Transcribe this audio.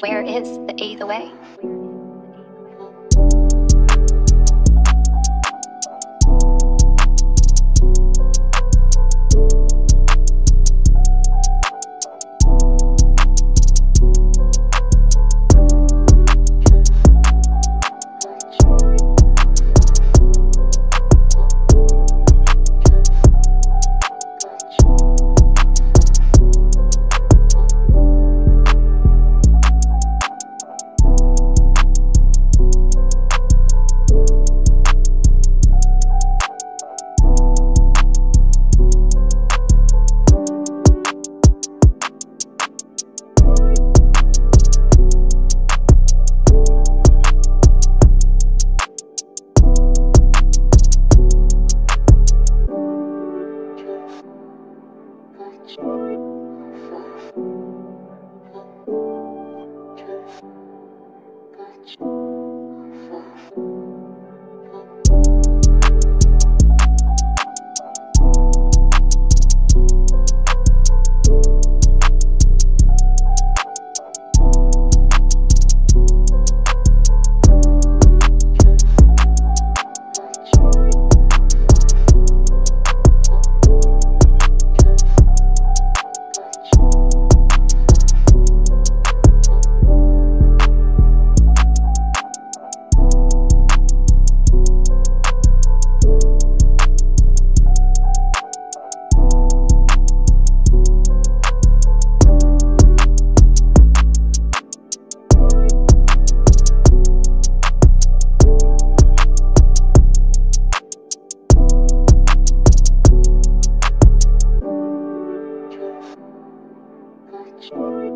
Where is the eighth way? Thank you. Detroit.